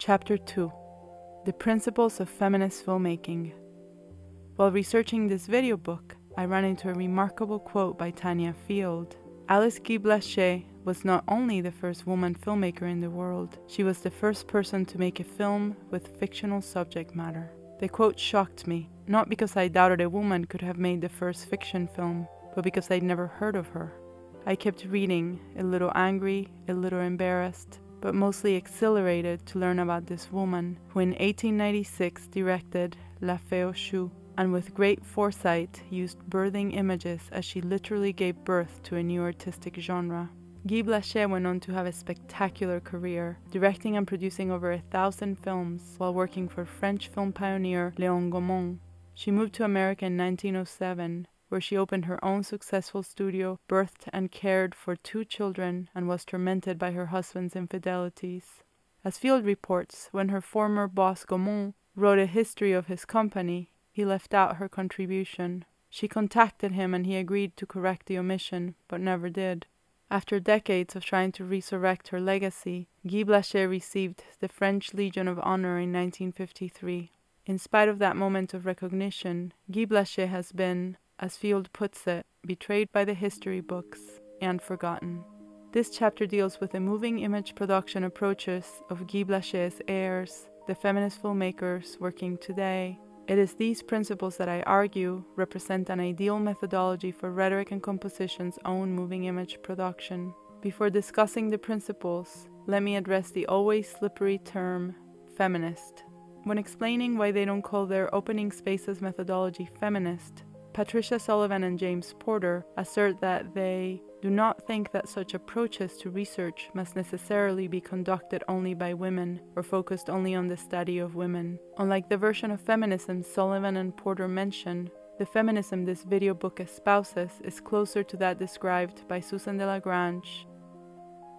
Chapter 2 The Principles of Feminist Filmmaking. While researching this video book, I ran into a remarkable quote by Tanya Field. Alice Guy Blaché was not only the first woman filmmaker in the world, she was the first person to make a film with fictional subject matter. The quote shocked me, not because I doubted a woman could have made the first fiction film, but because I'd never heard of her. I kept reading, a little angry, a little embarrassed, but mostly exhilarated to learn about this woman who in 1896 directed La Fée aux Choux and with great foresight used birthing images as she literally gave birth to a new artistic genre. Guy Blaché went on to have a spectacular career, directing and producing over a thousand films while working for French film pioneer Léon Gaumont. She moved to America in 1907 where she opened her own successful studio, birthed and cared for two children, and was tormented by her husband's infidelities. As Field reports, when her former boss Gaumont wrote a history of his company, he left out her contribution. She contacted him and he agreed to correct the omission, but never did. After decades of trying to resurrect her legacy, Guy Blaché received the French Legion of Honor in 1953. In spite of that moment of recognition, Guy Blaché has been, as Field puts it, betrayed by the history books and forgotten. This chapter deals with the moving image production approaches of Guy Blaché's heirs, the feminist filmmakers working today. It is these principles that I argue represent an ideal methodology for rhetoric and composition's own moving image production. Before discussing the principles, let me address the always slippery term feminist. When explaining why they don't call their opening spaces methodology feminist, Patricia Sullivan and James Porter assert that they do not think that such approaches to research must necessarily be conducted only by women or focused only on the study of women. Unlike the version of feminism Sullivan and Porter mention, the feminism this video book espouses is closer to that described by Susan Delagrange.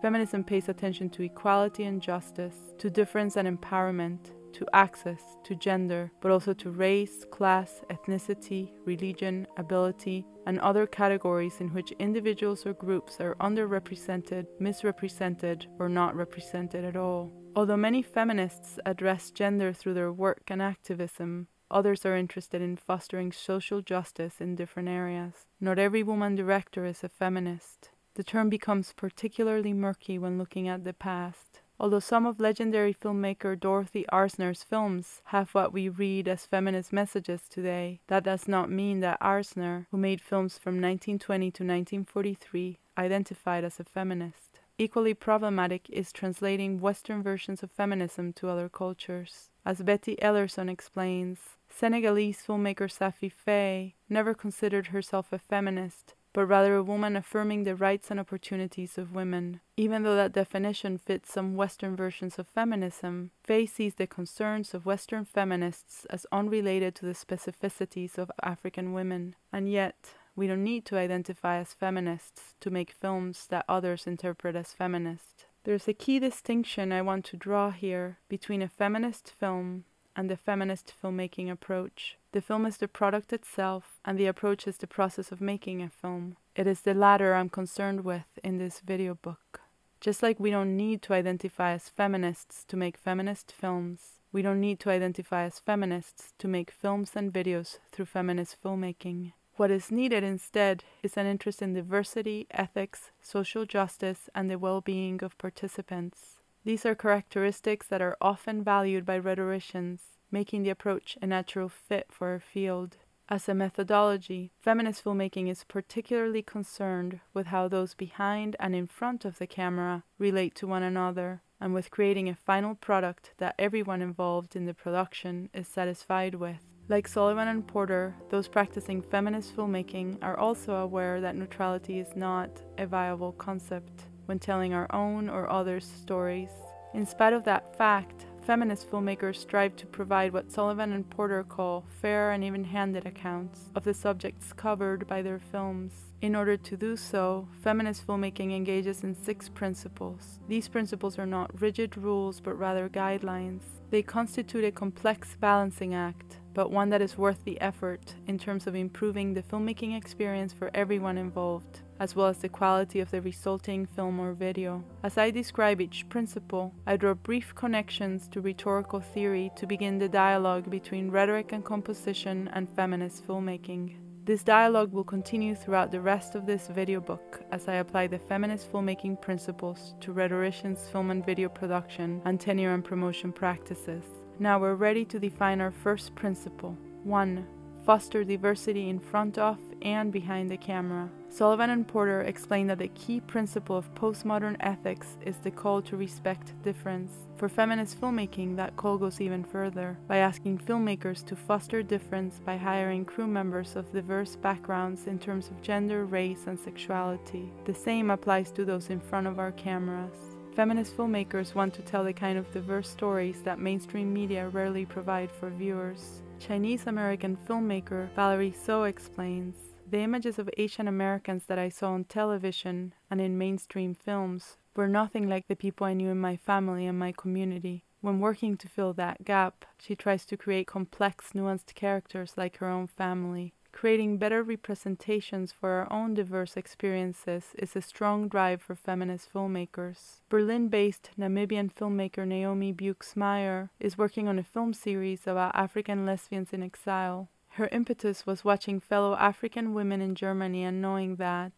Feminism pays attention to equality and justice, to difference and empowerment, to access, to gender, but also to race, class, ethnicity, religion, ability, and other categories in which individuals or groups are underrepresented, misrepresented, or not represented at all. Although many feminists address gender through their work and activism, others are interested in fostering social justice in different areas. Not every woman director is a feminist. The term becomes particularly murky when looking at the past. Although some of legendary filmmaker Dorothy Arzner's films have what we read as feminist messages today, that does not mean that Arzner, who made films from 1920 to 1943, identified as a feminist. Equally problematic is translating Western versions of feminism to other cultures. As Beti Ellerson explains, Senegalese filmmaker Safi Faye never considered herself a feminist, but rather a woman affirming the rights and opportunities of women. Even though that definition fits some Western versions of feminism, Faye sees the concerns of Western feminists as unrelated to the specificities of African women. And yet, we don't need to identify as feminists to make films that others interpret as feminist. There's a key distinction I want to draw here between a feminist film and the feminist filmmaking approach. The film is the product itself, and the approach is the process of making a film. It is the latter I'm concerned with in this video book. Just like we don't need to identify as feminists to make feminist films, we don't need to identify as feminists to make films and videos through feminist filmmaking. What is needed instead is an interest in diversity, ethics, social justice, and the well being of participants. These are characteristics that are often valued by rhetoricians, making the approach a natural fit for our field. As a methodology, feminist filmmaking is particularly concerned with how those behind and in front of the camera relate to one another, and with creating a final product that everyone involved in the production is satisfied with. Like Sullivan and Porter, those practicing feminist filmmaking are also aware that neutrality is not a viable concept when telling our own or others' stories. In spite of that fact, feminist filmmakers strive to provide what Sullivan and Porter call fair and even handed accounts of the subjects covered by their films. In order to do so, feminist filmmaking engages in six principles. These principles are not rigid rules but rather guidelines. They constitute a complex balancing act, but one that is worth the effort in terms of improving the filmmaking experience for everyone involved as well as the quality of the resulting film or video. As I describe each principle, I draw brief connections to rhetorical theory to begin the dialogue between rhetoric and composition and feminist filmmaking. This dialogue will continue throughout the rest of this video book as I apply the feminist filmmaking principles to rhetoricians' film and video production and tenure and promotion practices. Now we're ready to define our first principle. 1 foster diversity in front of and behind the camera. Sullivan and Porter explain that the key principle of postmodern ethics is the call to respect difference. For feminist filmmaking, that call goes even further by asking filmmakers to foster difference by hiring crew members of diverse backgrounds in terms of gender, race, and sexuality. The same applies to those in front of our cameras. Feminist filmmakers want to tell the kind of diverse stories that mainstream media rarely provide for viewers. Chinese American filmmaker Valerie Soe explains The images of Asian Americans that I saw on television and in mainstream films were nothing like the people I knew in my family and my community. When working to fill that gap, she tries to create complex, nuanced characters like her own family. Creating better representations for our own diverse experiences is a strong drive for feminist filmmakers. Berlin based Namibian filmmaker Naomi Beukes-Meyer is working on a film series about African lesbians in exile. Her impetus was watching fellow African women in Germany and knowing that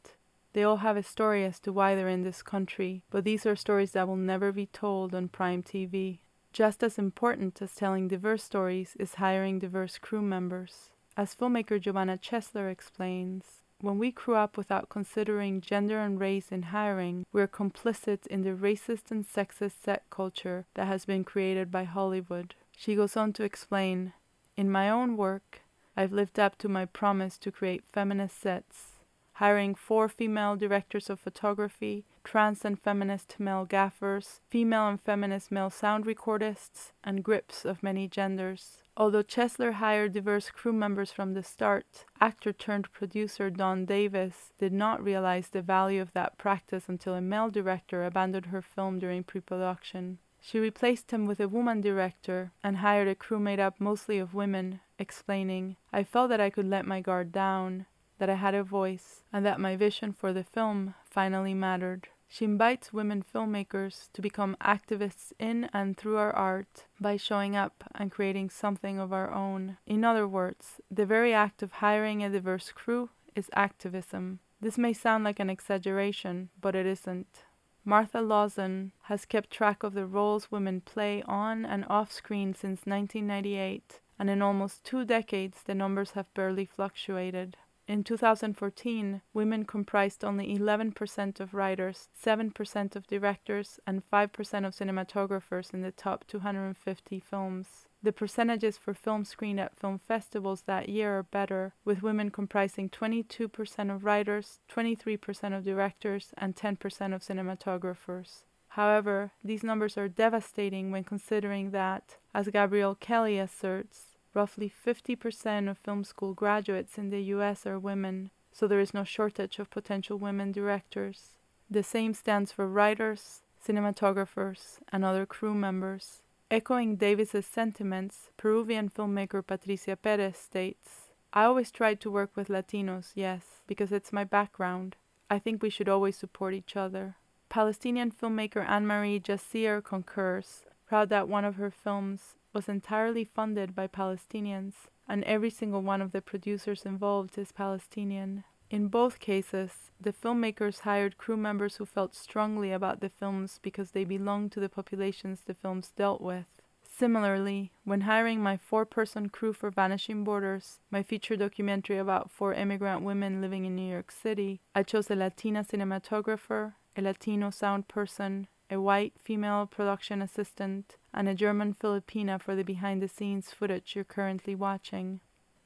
they all have a story as to why they're in this country, but these are stories that will never be told on prime TV. Just as important as telling diverse stories is hiring diverse crew members. As filmmaker Giovanna Chesler explains, when we grew up without considering gender and race in hiring, we're complicit in the racist and sexist set culture that has been created by Hollywood. She goes on to explain In my own work, I've lived up to my promise to create feminist sets hiring four female directors of photography, trans and feminist male gaffers, female and feminist male sound recordists, and grips of many genders. Although Chesler hired diverse crew members from the start, actor turned producer Don Davis did not realize the value of that practice until a male director abandoned her film during pre production. She replaced him with a woman director and hired a crew made up mostly of women, explaining, I felt that I could let my guard down that I had a voice, and that my vision for the film finally mattered. She invites women filmmakers to become activists in and through our art by showing up and creating something of our own. In other words, the very act of hiring a diverse crew is activism. This may sound like an exaggeration, but it isn't. Martha Lauzen has kept track of the roles women play on and off screen since 1998, and in almost two decades the numbers have barely fluctuated. In 2014, women comprised only 11% of writers, 7% of directors, and 5% of cinematographers in the top 250 films. The percentages for films screened at film festivals that year are better, with women comprising 22% of writers, 23% of directors, and 10% of cinematographers. However, these numbers are devastating when considering that, as Gabrielle Kelly asserts, Roughly 50% of film school graduates in the US are women, so there is no shortage of potential women directors. The same stands for writers, cinematographers, and other crew members. Echoing Davis's sentiments, Peruvian filmmaker Patricia Perez states, I always tried to work with Latinos, yes, because it's my background. I think we should always support each other. Palestinian filmmaker Anne Marie Jacir concurs, proud that one of her films, was entirely funded by Palestinians, and every single one of the producers involved is Palestinian. In both cases, the filmmakers hired crew members who felt strongly about the films because they belonged to the populations the films dealt with. Similarly, when hiring my four person crew for Vanishing Borders, my feature documentary about four immigrant women living in New York City, I chose a Latina cinematographer, a Latino sound person, a white female production assistant, and a German Filipina for the behind the scenes footage you're currently watching.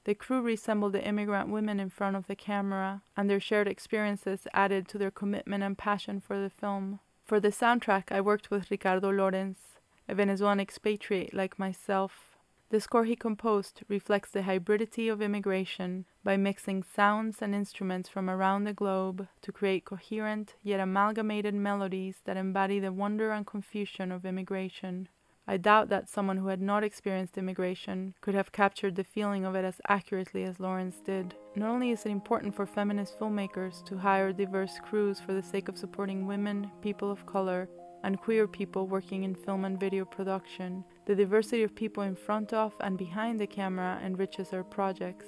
The crew resembled the immigrant women in front of the camera, and their shared experiences added to their commitment and passion for the film. For the soundtrack, I worked with Ricardo Lorenz, a Venezuelan expatriate like myself, the score he composed reflects the hybridity of immigration by mixing sounds and instruments from around the globe to create coherent yet amalgamated melodies that embody the wonder and confusion of immigration. I doubt that someone who had not experienced immigration could have captured the feeling of it as accurately as Lorenz did. Not only is it important for feminist filmmakers to hire diverse crews for the sake of supporting women, people of color, and queer people working in film and video production, the diversity of people in front of and behind the camera enriches our projects.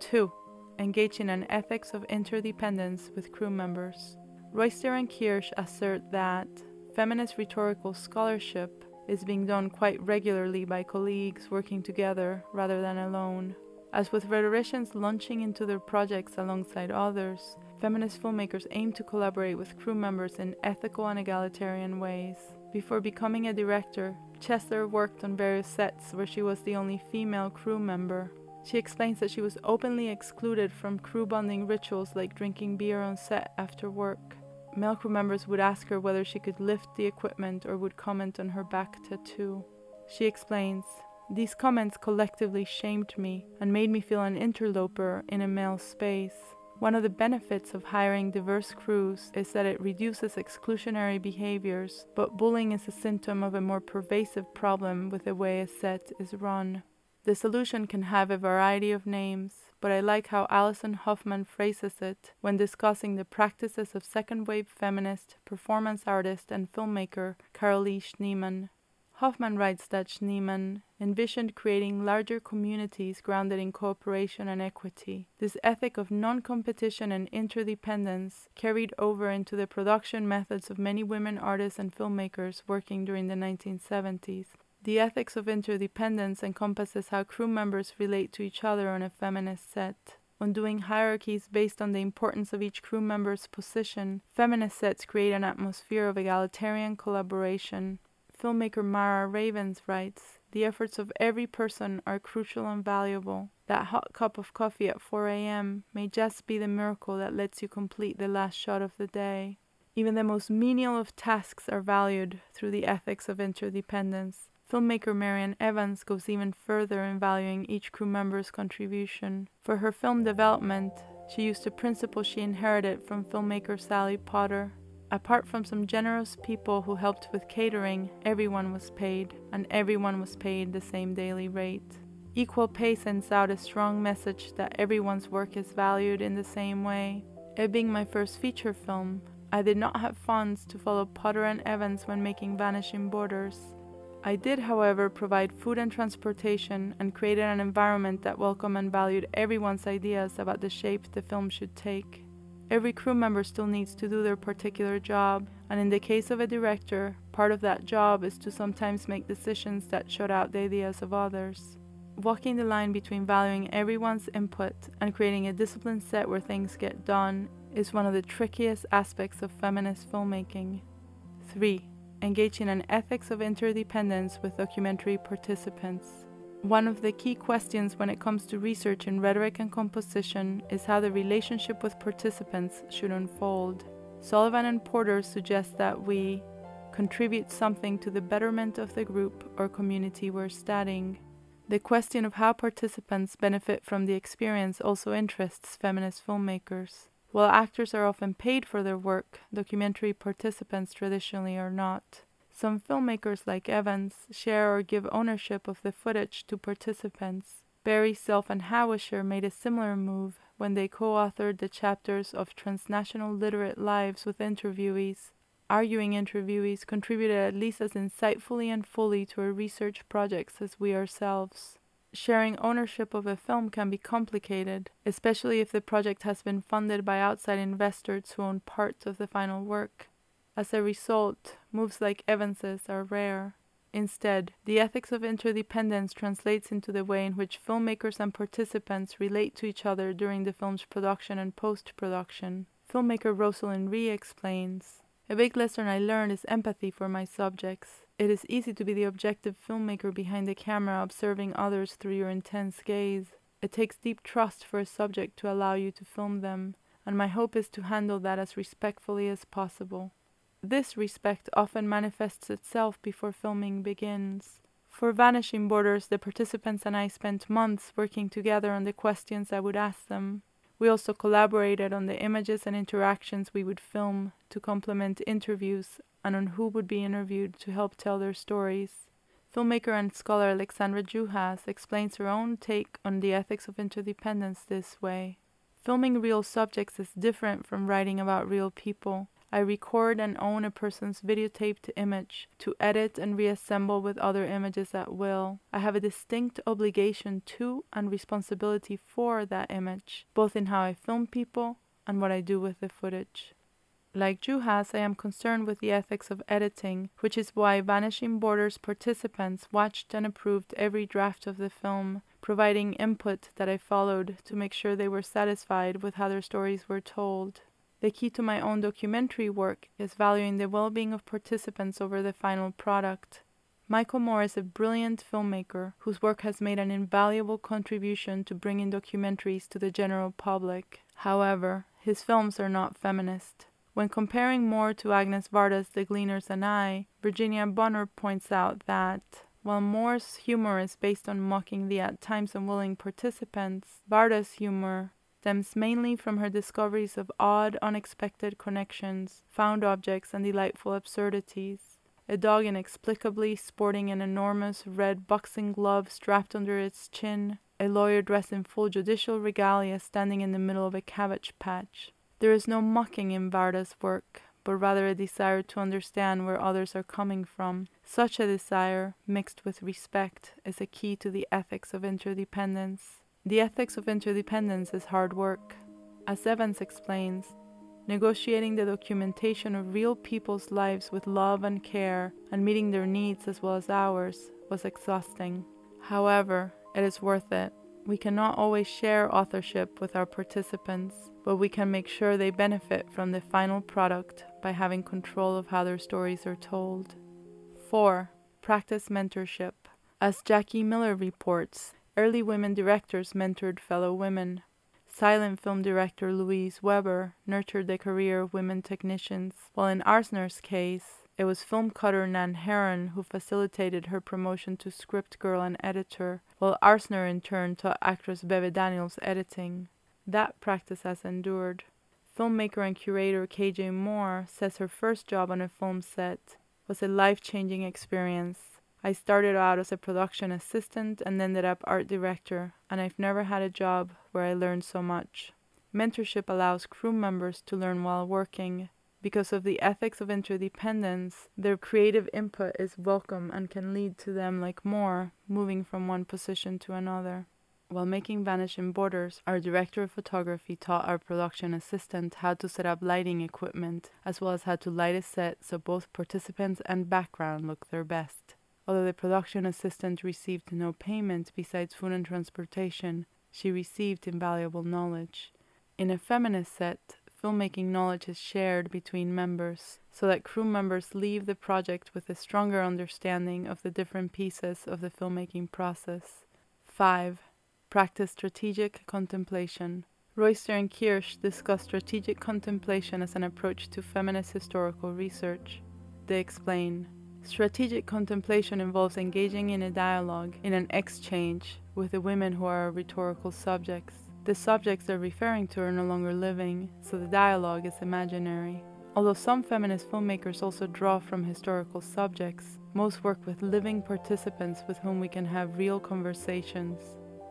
2. Engage in an ethics of interdependence with crew members. Royster and Kirsch assert that feminist rhetorical scholarship is being done quite regularly by colleagues working together rather than alone. As with rhetoricians launching into their projects alongside others, feminist filmmakers aim to collaborate with crew members in ethical and egalitarian ways. Before becoming a director, Chesler worked on various sets where she was the only female crew member. She explains that she was openly excluded from crew bonding rituals like drinking beer on set after work. Male crew members would ask her whether she could lift the equipment or would comment on her back tattoo. She explains, these comments collectively shamed me and made me feel an interloper in a male space. One of the benefits of hiring diverse crews is that it reduces exclusionary behaviors, but bullying is a symptom of a more pervasive problem with the way a set is run. The solution can have a variety of names, but I like how Alison Hoffman phrases it when discussing the practices of second wave feminist, performance artist, and filmmaker Carolee Schneemann. Hoffman writes that Schneemann envisioned creating larger communities grounded in cooperation and equity. This ethic of non competition and interdependence carried over into the production methods of many women artists and filmmakers working during the 1970s. The ethics of interdependence encompasses how crew members relate to each other on a feminist set. Undoing hierarchies based on the importance of each crew member's position, feminist sets create an atmosphere of egalitarian collaboration filmmaker Mara Ravens writes, the efforts of every person are crucial and valuable. That hot cup of coffee at 4 a.m. may just be the miracle that lets you complete the last shot of the day. Even the most menial of tasks are valued through the ethics of interdependence. Filmmaker Marian Evans goes even further in valuing each crew member's contribution. For her film development, she used a principle she inherited from filmmaker Sally Potter Apart from some generous people who helped with catering, everyone was paid, and everyone was paid the same daily rate. Equal pay sends out a strong message that everyone's work is valued in the same way. It being my first feature film, I did not have funds to follow Potter and Evans when making Vanishing Borders. I did, however, provide food and transportation and created an environment that welcomed and valued everyone's ideas about the shape the film should take. Every crew member still needs to do their particular job, and in the case of a director, part of that job is to sometimes make decisions that shut out the ideas of others. Walking the line between valuing everyone's input and creating a disciplined set where things get done is one of the trickiest aspects of feminist filmmaking. 3. Engage in an ethics of interdependence with documentary participants. One of the key questions when it comes to research in rhetoric and composition is how the relationship with participants should unfold. Sullivan and Porter suggest that we contribute something to the betterment of the group or community we're studying. The question of how participants benefit from the experience also interests feminist filmmakers. While actors are often paid for their work, documentary participants traditionally are not. Some filmmakers like Evans share or give ownership of the footage to participants. Berry Selfe, and Hawisher made a similar move when they co authored the chapters of Transnational Literate Lives with interviewees. Arguing interviewees contributed at least as insightfully and fully to our research projects as we ourselves. Sharing ownership of a film can be complicated, especially if the project has been funded by outside investors who own parts of the final work. As a result, moves like Evans's are rare. Instead, the ethics of interdependence translates into the way in which filmmakers and participants relate to each other during the film's production and post production. Filmmaker Rosalind Rhee explains A big lesson I learned is empathy for my subjects. It is easy to be the objective filmmaker behind the camera observing others through your intense gaze. It takes deep trust for a subject to allow you to film them, and my hope is to handle that as respectfully as possible. This respect often manifests itself before filming begins. For Vanishing Borders, the participants and I spent months working together on the questions I would ask them. We also collaborated on the images and interactions we would film to complement interviews and on who would be interviewed to help tell their stories. Filmmaker and scholar Alexandra Juhasz explains her own take on the ethics of interdependence this way. Filming real subjects is different from writing about real people. I record and own a person's videotaped image to edit and reassemble with other images at will. I have a distinct obligation to and responsibility for that image, both in how I film people and what I do with the footage. Like Juhasz, I am concerned with the ethics of editing, which is why Vanishing Borders participants watched and approved every draft of the film, providing input that I followed to make sure they were satisfied with how their stories were told. The key to my own documentary work is valuing the well being of participants over the final product. Michael Moore is a brilliant filmmaker whose work has made an invaluable contribution to bringing documentaries to the general public. However, his films are not feminist. When comparing Moore to Agnes Varda's The Gleaners and I, Virginia Bonner points out that while Moore's humor is based on mocking the at times unwilling participants, Varda's humor stems mainly from her discoveries of odd, unexpected connections, found objects, and delightful absurdities. A dog inexplicably sporting an enormous red boxing glove strapped under its chin, a lawyer dressed in full judicial regalia standing in the middle of a cabbage patch. There is no mocking in Varda's work, but rather a desire to understand where others are coming from. Such a desire, mixed with respect, is a key to the ethics of interdependence. The ethics of interdependence is hard work. As Evans explains, negotiating the documentation of real people's lives with love and care and meeting their needs as well as ours was exhausting. However, it is worth it. We cannot always share authorship with our participants, but we can make sure they benefit from the final product by having control of how their stories are told. 4. Practice mentorship. As Jackie Miller reports, Early women directors mentored fellow women. Silent film director Lois Weber nurtured the career of women technicians, while in Arzner's case, it was film cutter Nan Heron who facilitated her promotion to script girl and editor, while Arzner in turn taught actress Bebe Daniels editing. That practice has endured. Filmmaker and curator KJ Moore says her first job on a film set was a life changing experience I started out as a production assistant and ended up art director, and I've never had a job where I learned so much. Mentorship allows crew members to learn while working. Because of the ethics of interdependence, their creative input is welcome and can lead to them, like Moore, moving from one position to another. While making Vanishing Borders, our director of photography taught our production assistant how to set up lighting equipment, as well as how to light a set so both participants and background look their best. Although the production assistant received no payment besides food and transportation, she received invaluable knowledge. In a feminist set, filmmaking knowledge is shared between members, so that crew members leave the project with a stronger understanding of the different pieces of the filmmaking process. 5. Practice strategic contemplation. Royster and Kirsch discuss strategic contemplation as an approach to feminist historical research. They explain Strategic contemplation involves engaging in a dialogue, in an exchange, with the women who are rhetorical subjects. The subjects they're referring to are no longer living, so the dialogue is imaginary. Although some feminist filmmakers also draw from historical subjects, most work with living participants with whom we can have real conversations.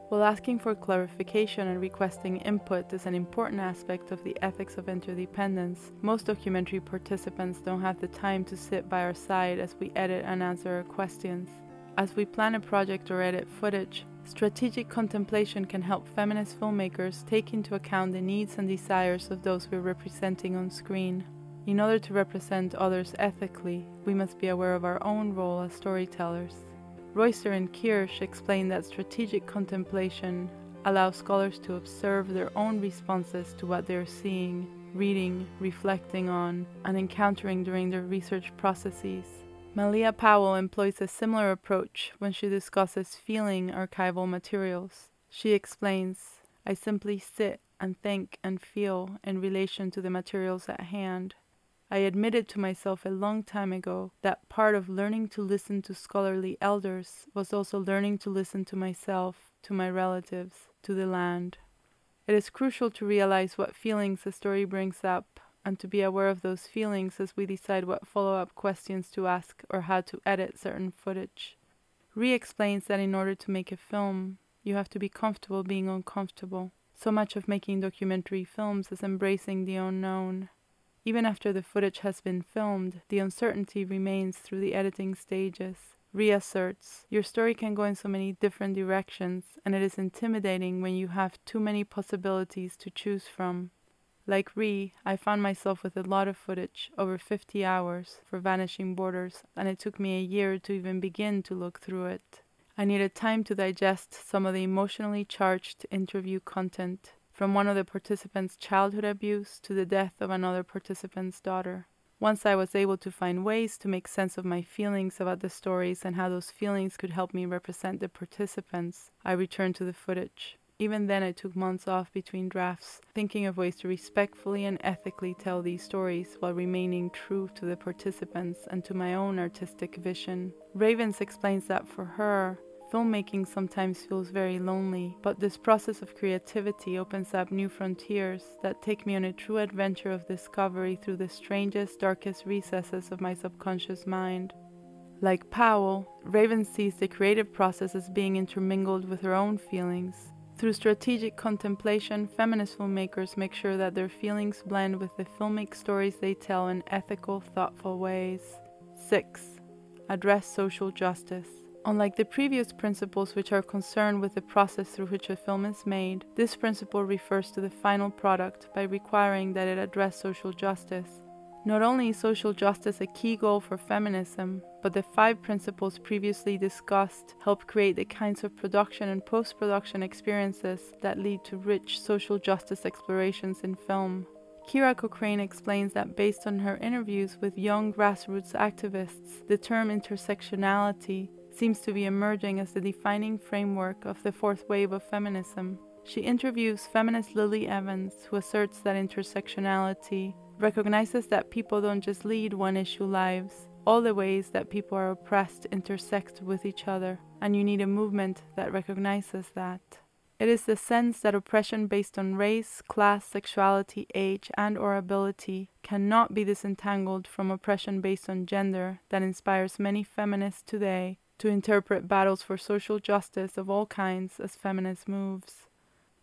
While asking for clarification and requesting input is an important aspect of the ethics of interdependence, most documentary participants don't have the time to sit by our side as we edit and answer our questions. As we plan a project or edit footage, strategic contemplation can help feminist filmmakers take into account the needs and desires of those we're representing on screen. In order to represent others ethically, we must be aware of our own role as storytellers. Royster and Kirsch explain that strategic contemplation allows scholars to observe their own responses to what they're seeing, reading, reflecting on, and encountering during their research processes. Malea Powell employs a similar approach when she discusses feeling archival materials. She explains, I simply sit and think and feel in relation to the materials at hand. I admitted to myself a long time ago that part of learning to listen to scholarly elders was also learning to listen to myself, to my relatives, to the land. It is crucial to realize what feelings a story brings up and to be aware of those feelings as we decide what follow up questions to ask or how to edit certain footage. Ree explains that in order to make a film, you have to be comfortable being uncomfortable. So much of making documentary films is embracing the unknown. Even after the footage has been filmed, the uncertainty remains through the editing stages. Reasserts, Your story can go in so many different directions, and it is intimidating when you have too many possibilities to choose from. Like Ree, I found myself with a lot of footage, over 50 hours, for Vanishing Borders, and it took me a year to even begin to look through it. I needed time to digest some of the emotionally charged interview content, from one of the participants' childhood abuse to the death of another participant's daughter. Once I was able to find ways to make sense of my feelings about the stories and how those feelings could help me represent the participants, I returned to the footage. Even then, I took months off between drafts, thinking of ways to respectfully and ethically tell these stories while remaining true to the participants and to my own artistic vision. Ravens explains that for her, filmmaking sometimes feels very lonely, but this process of creativity opens up new frontiers that take me on a true adventure of discovery through the strangest, darkest recesses of my subconscious mind. Like Powell, Raven sees the creative process as being intermingled with her own feelings, through strategic contemplation, feminist filmmakers make sure that their feelings blend with the filmic stories they tell in ethical, thoughtful ways. 6. Address social justice. Unlike the previous principles, which are concerned with the process through which a film is made, this principle refers to the final product by requiring that it address social justice. Not only is social justice a key goal for feminism, but the five principles previously discussed help create the kinds of production and post production experiences that lead to rich social justice explorations in film. Kira Cochrane explains that based on her interviews with young grassroots activists, the term intersectionality seems to be emerging as the defining framework of the fourth wave of feminism. She interviews feminist Lily Evans, who asserts that intersectionality recognizes that people don't just lead one issue lives. All the ways that people are oppressed intersect with each other, and you need a movement that recognizes that. It is the sense that oppression based on race, class, sexuality, age, and or ability cannot be disentangled from oppression based on gender that inspires many feminists today to interpret battles for social justice of all kinds as feminist moves.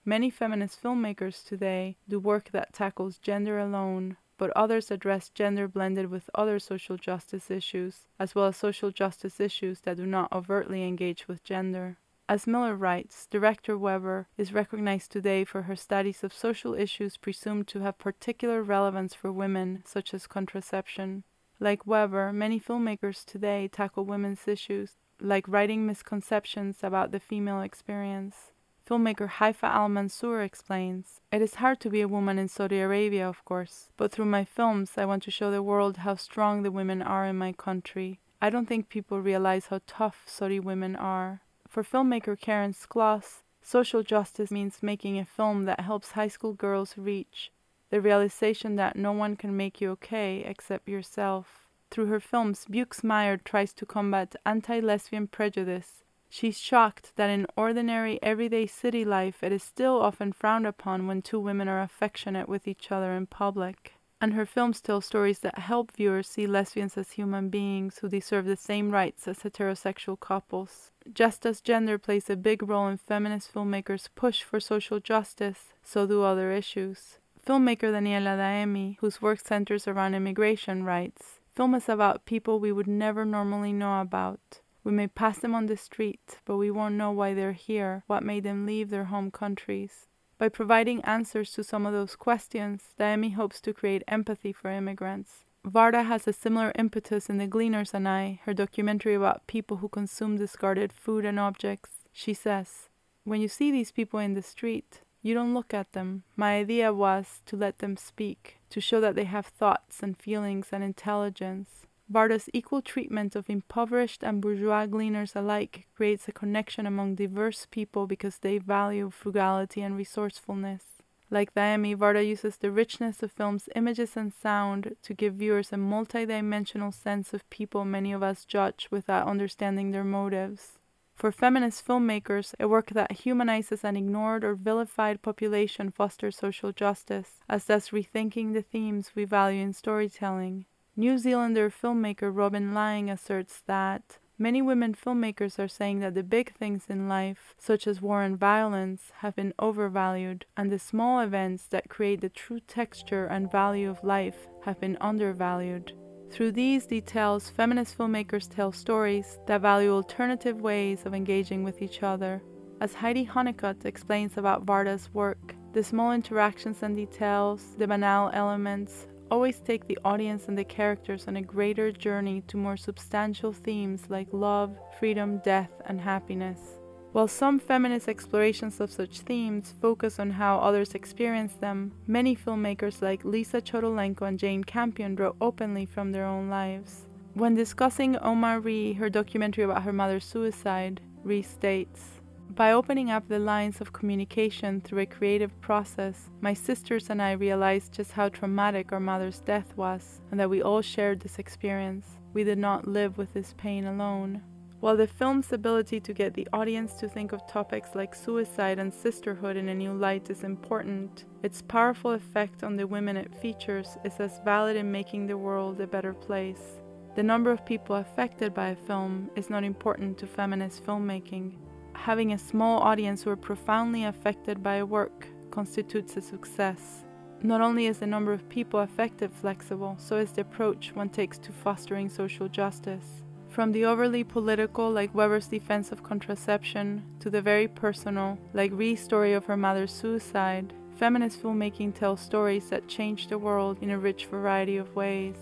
Many feminist filmmakers today do work that tackles gender alone, but others address gender blended with other social justice issues, as well as social justice issues that do not overtly engage with gender. As Miller writes, director Weber is recognized today for her studies of social issues presumed to have particular relevance for women, such as contraception. Like Weber, many filmmakers today tackle women's issues, like writing misconceptions about the female experience. Filmmaker Haifa Al Mansour explains It is hard to be a woman in Saudi Arabia, of course, but through my films, I want to show the world how strong the women are in my country. I don't think people realize how tough Saudi women are. For filmmaker Karen Skloss, social justice means making a film that helps high school girls reach the realization that no one can make you okay except yourself. Through her films, Beukes-Meyer tries to combat anti lesbian prejudice She's shocked that in ordinary, everyday city life it is still often frowned upon when two women are affectionate with each other in public. And her films tell stories that help viewers see lesbians as human beings who deserve the same rights as heterosexual couples. Just as gender plays a big role in feminist filmmakers' push for social justice, so do other issues. Filmmaker Daniela Daemi, whose work centers around immigration rights, film is about people we would never normally know about we may pass them on the street, but we won't know why they're here, what made them leave their home countries. By providing answers to some of those questions, Daemi hopes to create empathy for immigrants. Varda has a similar impetus in The Gleaners and I, her documentary about people who consume discarded food and objects. She says, When you see these people in the street, you don't look at them. My idea was to let them speak, to show that they have thoughts and feelings and intelligence. Varda's equal treatment of impoverished and bourgeois gleaners alike creates a connection among diverse people because they value frugality and resourcefulness. Like Daemi, Varda uses the richness of film's images and sound to give viewers a multidimensional sense of people many of us judge without understanding their motives. For feminist filmmakers, a work that humanizes an ignored or vilified population fosters social justice, as does rethinking the themes we value in storytelling. New Zealander filmmaker Robin Laing asserts that Many women filmmakers are saying that the big things in life, such as war and violence, have been overvalued, and the small events that create the true texture and value of life have been undervalued. Through these details, feminist filmmakers tell stories that value alternative ways of engaging with each other. As Heidi Honeycutt explains about Varda's work, the small interactions and details, the banal elements, always take the audience and the characters on a greater journey to more substantial themes like love, freedom, death, and happiness. While some feminist explorations of such themes focus on how others experience them, many filmmakers like Lisa Cholodenko and Jane Campion wrote openly from their own lives. When discussing Omar Ree, her documentary about her mother's suicide, Ree states, by opening up the lines of communication through a creative process, my sisters and I realized just how traumatic our mother's death was, and that we all shared this experience. We did not live with this pain alone. While the film's ability to get the audience to think of topics like suicide and sisterhood in a new light is important, its powerful effect on the women it features is as valid in making the world a better place. The number of people affected by a film is not important to feminist filmmaking having a small audience who are profoundly affected by a work constitutes a success. Not only is the number of people affected flexible, so is the approach one takes to fostering social justice. From the overly political, like Weber's defense of contraception, to the very personal, like Ree's story of her mother's suicide, feminist filmmaking tells stories that change the world in a rich variety of ways.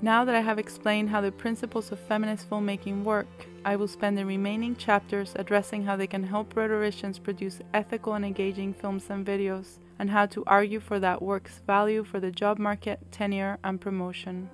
Now that I have explained how the principles of feminist filmmaking work, I will spend the remaining chapters addressing how they can help rhetoricians produce ethical and engaging films and videos, and how to argue for that work's value for the job market, tenure, and promotion.